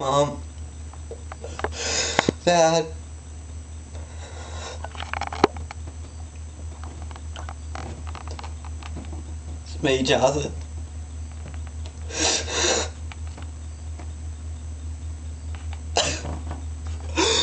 Mom. Dad. It's me, Jonathan.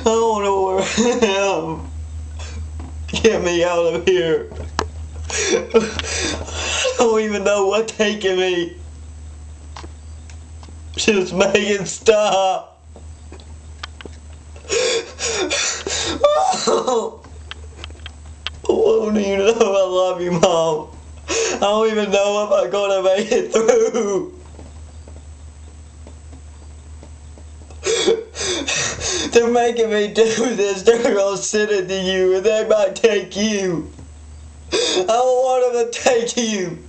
I don't know where I am. Get me out of here. I don't even know what's taking me. Just make it stop. I don't even know if I love you, Mom. I don't even know if I'm gonna make it through. They're making me do this. They're gonna send it to you and they might take you. I don't want them to take you.